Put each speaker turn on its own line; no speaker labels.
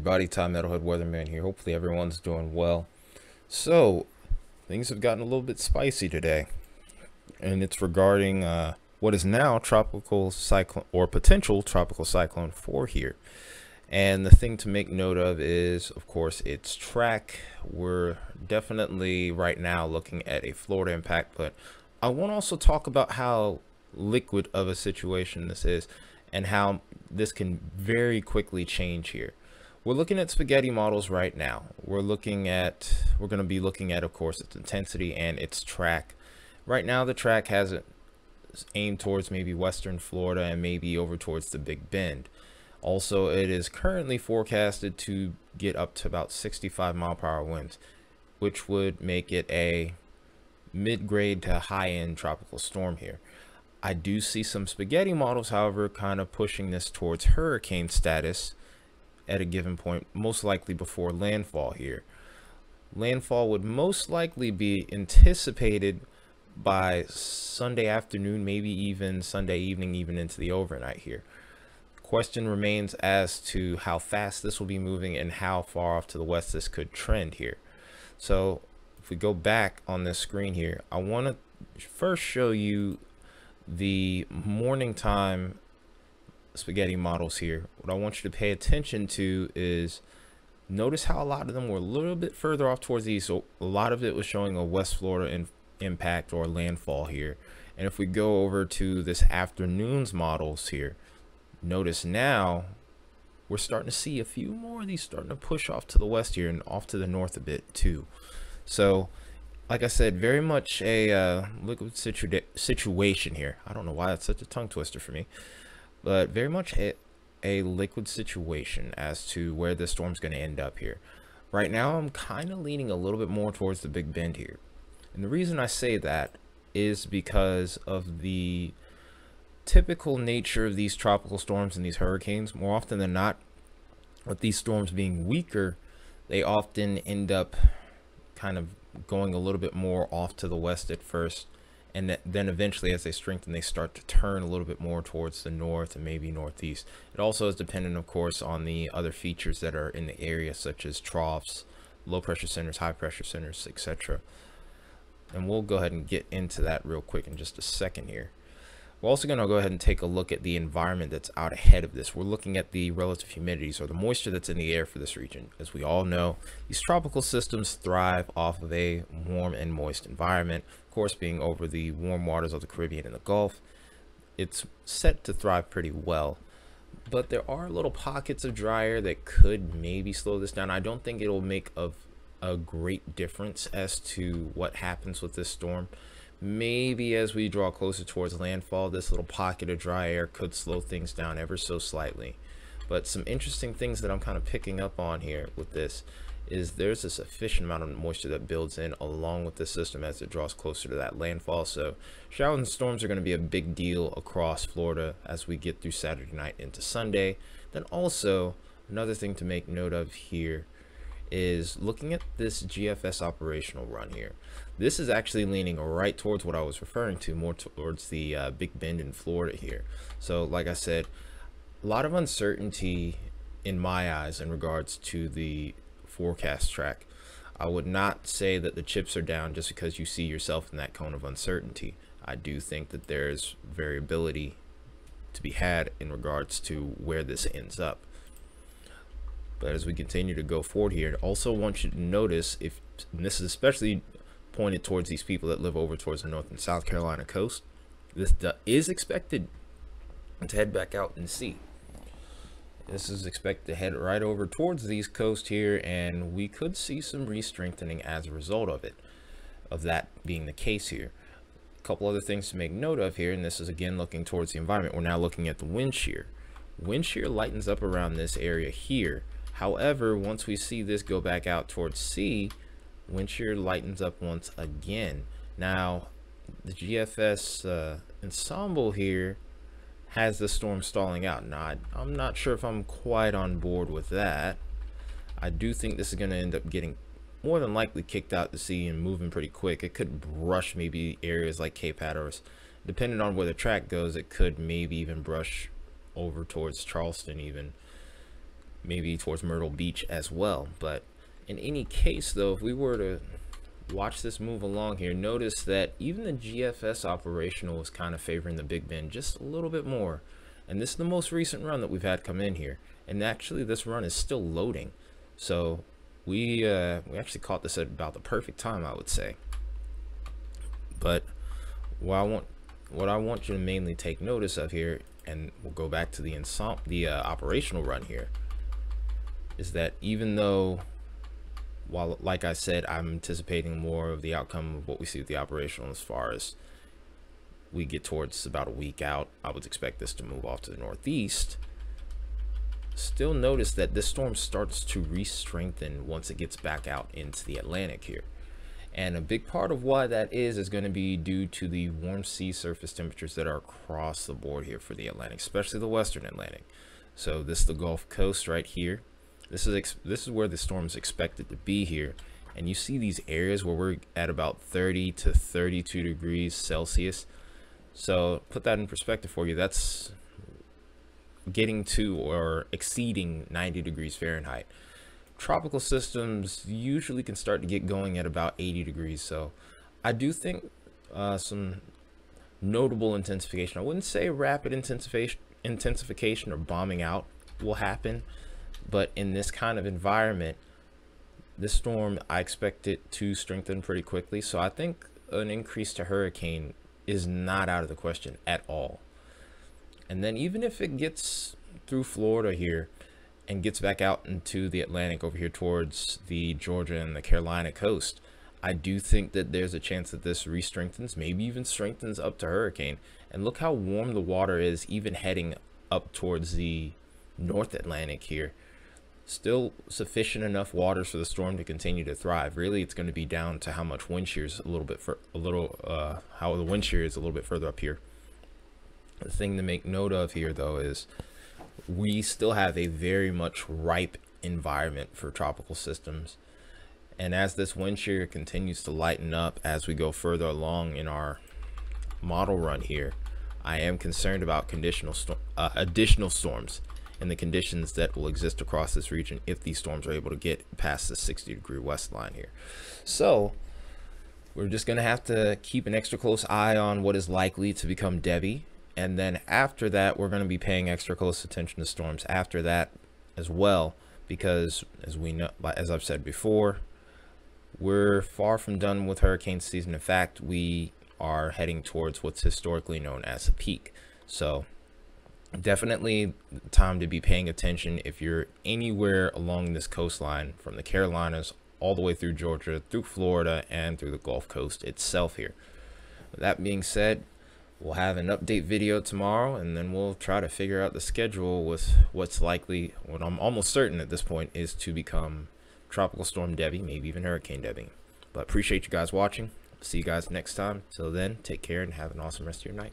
everybody, Tai Metalhead Weatherman here. Hopefully everyone's doing well. So, things have gotten a little bit spicy today. And it's regarding uh, what is now tropical cyclone or potential tropical cyclone 4 here. And the thing to make note of is, of course, its track. We're definitely right now looking at a Florida impact, but I want to also talk about how liquid of a situation this is and how this can very quickly change here. We're looking at spaghetti models right now. We're looking at, we're going to be looking at, of course, its intensity and its track. Right now, the track has it aimed towards maybe Western Florida and maybe over towards the Big Bend. Also, it is currently forecasted to get up to about 65 mile per hour winds, which would make it a mid-grade to high-end tropical storm here. I do see some spaghetti models, however, kind of pushing this towards hurricane status at a given point, most likely before landfall here. Landfall would most likely be anticipated by Sunday afternoon, maybe even Sunday evening, even into the overnight here. Question remains as to how fast this will be moving and how far off to the west this could trend here. So if we go back on this screen here, I want to first show you the morning time spaghetti models here, what I want you to pay attention to is notice how a lot of them were a little bit further off towards the east. So a lot of it was showing a West Florida in, impact or landfall here. And if we go over to this afternoon's models here, notice now we're starting to see a few more of these starting to push off to the west here and off to the north a bit too. So like I said, very much a uh, liquid situ situation here. I don't know why that's such a tongue twister for me, but very much a, a liquid situation as to where this storm's going to end up here. Right now, I'm kind of leaning a little bit more towards the Big Bend here. And the reason I say that is because of the typical nature of these tropical storms and these hurricanes. More often than not, with these storms being weaker, they often end up kind of going a little bit more off to the west at first and then eventually as they strengthen they start to turn a little bit more towards the north and maybe northeast. It also is dependent of course on the other features that are in the area such as troughs low pressure centers high pressure centers etc and we'll go ahead and get into that real quick in just a second here we're also going to go ahead and take a look at the environment that's out ahead of this. We're looking at the relative humidities or the moisture that's in the air for this region. As we all know, these tropical systems thrive off of a warm and moist environment. Of course, being over the warm waters of the Caribbean and the Gulf, it's set to thrive pretty well. But there are little pockets of dry air that could maybe slow this down. I don't think it'll make a, a great difference as to what happens with this storm. Maybe as we draw closer towards landfall, this little pocket of dry air could slow things down ever so slightly. But some interesting things that I'm kind of picking up on here with this is there's a sufficient amount of moisture that builds in along with the system as it draws closer to that landfall. So showers and storms are going to be a big deal across Florida as we get through Saturday night into Sunday. Then also another thing to make note of here is looking at this GFS operational run here. This is actually leaning right towards what I was referring to, more towards the uh, Big Bend in Florida here. So like I said, a lot of uncertainty in my eyes in regards to the forecast track. I would not say that the chips are down just because you see yourself in that cone of uncertainty. I do think that there's variability to be had in regards to where this ends up. But as we continue to go forward here, I also want you to notice if this is especially pointed towards these people that live over towards the North and South Carolina coast, this is expected to head back out and sea. This is expected to head right over towards these coast here, and we could see some re-strengthening as a result of it, of that being the case here. A couple other things to make note of here, and this is again looking towards the environment. We're now looking at the wind shear. Wind shear lightens up around this area here, However, once we see this go back out towards sea, wind shear lightens up once again. Now, the GFS uh, ensemble here has the storm stalling out. Now, I, I'm not sure if I'm quite on board with that. I do think this is going to end up getting more than likely kicked out to sea and moving pretty quick. It could brush maybe areas like Cape Hatteras. Depending on where the track goes, it could maybe even brush over towards Charleston even maybe towards Myrtle Beach as well. But in any case, though, if we were to watch this move along here, notice that even the GFS operational is kind of favoring the Big Bend just a little bit more. And this is the most recent run that we've had come in here. And actually, this run is still loading. So we uh, we actually caught this at about the perfect time, I would say. But what I want what I want you to mainly take notice of here, and we'll go back to the the uh, operational run here, is that even though while like I said, I'm anticipating more of the outcome of what we see with the operational as far as we get towards about a week out. I would expect this to move off to the northeast. Still notice that this storm starts to re-strengthen once it gets back out into the Atlantic here. And a big part of why that is is going to be due to the warm sea surface temperatures that are across the board here for the Atlantic, especially the western Atlantic. So this is the Gulf Coast right here. This is this is where the storm is expected to be here. And you see these areas where we're at about 30 to 32 degrees Celsius. So put that in perspective for you. That's getting to or exceeding 90 degrees Fahrenheit. Tropical systems usually can start to get going at about 80 degrees. So I do think uh, some notable intensification. I wouldn't say rapid intensification, intensification or bombing out will happen, but in this kind of environment, this storm, I expect it to strengthen pretty quickly. So I think an increase to hurricane is not out of the question at all. And then even if it gets through Florida here and gets back out into the Atlantic over here towards the Georgia and the Carolina coast, I do think that there's a chance that this re-strengthens, maybe even strengthens up to hurricane. And look how warm the water is even heading up towards the North Atlantic here. Still sufficient enough waters for the storm to continue to thrive. Really, it's going to be down to how much wind shear is a little bit for a little uh, how the wind shear is a little bit further up here. The thing to make note of here, though, is we still have a very much ripe environment for tropical systems. And as this wind shear continues to lighten up as we go further along in our model run here, I am concerned about conditional sto uh, additional storms and the conditions that will exist across this region if these storms are able to get past the 60 degree west line here. So we're just going to have to keep an extra close eye on what is likely to become Debby. and then after that we're going to be paying extra close attention to storms after that as well because as we know as I've said before we're far from done with hurricane season in fact we are heading towards what's historically known as a peak so definitely time to be paying attention if you're anywhere along this coastline from the Carolinas all the way through Georgia through Florida and through the Gulf Coast itself here. That being said we'll have an update video tomorrow and then we'll try to figure out the schedule with what's likely what i'm almost certain at this point is to become tropical storm Debby, maybe even hurricane Debby. but appreciate you guys watching. See you guys next time. Till then take care and have an awesome rest of your night